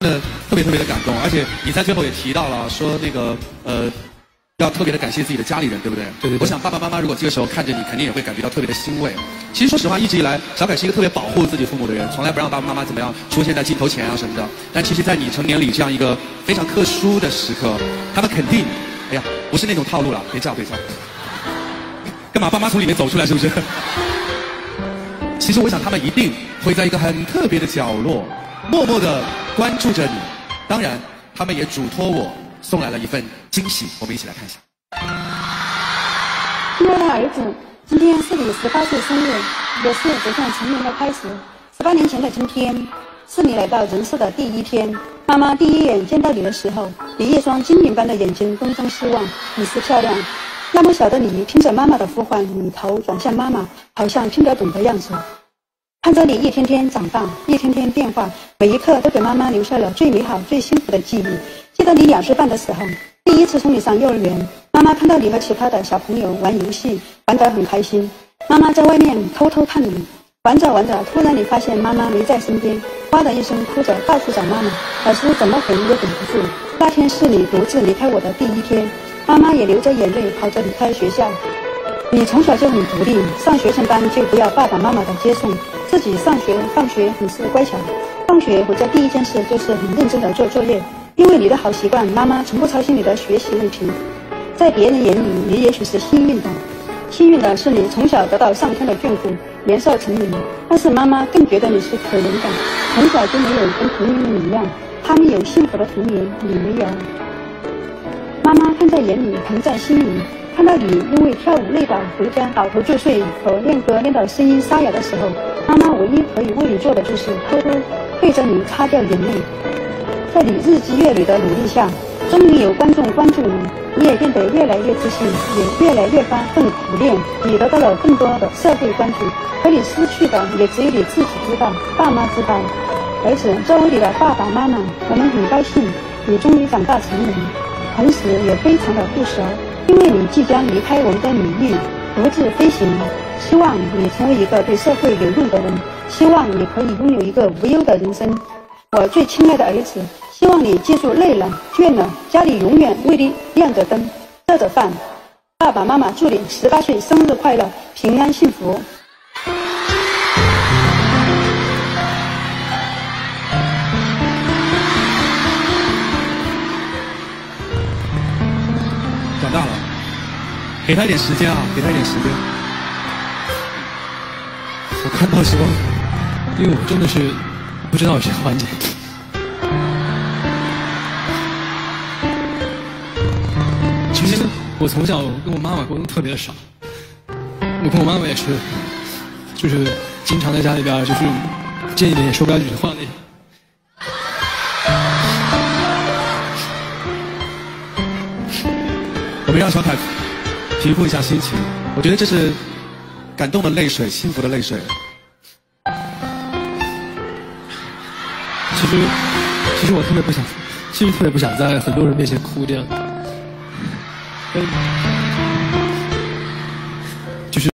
的特别特别的感动，而且你在最后也提到了说那个呃，要特别的感谢自己的家里人，对不对？对对对我想爸爸妈妈如果这个时候看着你，肯定也会感觉到特别的欣慰。其实说实话，一直以来，小凯是一个特别保护自己父母的人，从来不让爸爸妈妈怎么样出现在镜头前啊什么的。但其实，在你成年礼这样一个非常特殊的时刻，他们肯定，哎呀，不是那种套路了，别叫别叫，干嘛？爸妈从里面走出来是不是？其实我想，他们一定会在一个很特别的角落，默默的关注着你。当然，他们也嘱托我送来了一份惊喜，我们一起来看一下。亲爱的儿子，今天是你十八岁生日，也是走向成年的开始。十八年前的今天，是你来到人世的第一天。妈妈第一眼见到你的时候，你一双精灵般的眼睛东张西望。你是漂亮，那么小的你听着妈妈的呼唤，你头转向妈妈，好像听得懂的样子。看着你一天天长大，一天天变化，每一刻都给妈妈留下了最美好、最幸福的记忆。记得你两岁半的时候，第一次送你上幼儿园，妈妈看到你和其他的小朋友玩游戏，玩得很开心。妈妈在外面偷偷看你，玩着玩着，突然你发现妈妈没在身边，哇的一声哭着到处找妈妈。老师怎么哄也哄不住。那天是你独自离开我的第一天，妈妈也流着眼泪跑着离开学校。你从小就很独立，上学前班就不要爸爸妈妈的接送，自己上学放学很是乖巧。放学回家第一件事就是很认真的做作业，因为你的好习惯，妈妈从不操心你的学习问题。在别人眼里，你也许是幸运的，幸运的是你从小得到上天的眷顾，年少成名。但是妈妈更觉得你是可怜的，从小就没有跟同龄人一样，他们有幸福的童年，你没有。妈妈看在眼里，疼在心里。看到你因为跳舞累倒回家倒头就睡和练歌练到声音沙哑的时候，妈妈唯一可以为你做的就是偷偷背着你擦掉眼泪。在你日积月累的努力下，终于有观众关注你，你也变得越来越自信，也越来越发奋苦练。你得到了更多的社会关注，可你失去的也只有你自己知道，爸妈知道。儿子，作为你的爸爸妈妈，我们很高兴你终于长大成人，同时也非常的不舍。因为你即将离开我们的领域，独自飞行。希望你成为一个对社会有用的人，希望你可以拥有一个无忧的人生。我最亲爱的儿子，希望你记住累了、倦了，家里永远为你亮着灯、热着饭。爸爸妈妈祝你十八岁生日快乐，平安幸福。长大了，给他一点时间啊，给他一点时间。我看到时候，因为我真的是不知道有些环节。其实我从小跟我妈妈沟通特别少，我跟我妈妈也是，就是经常在家里边就是见一面也说不了几句话那种。我们让小凯平复一下心情，我觉得这是感动的泪水，幸福的泪水。其实，其实我特别不想，其实特别不想在很多人面前哭这样。嗯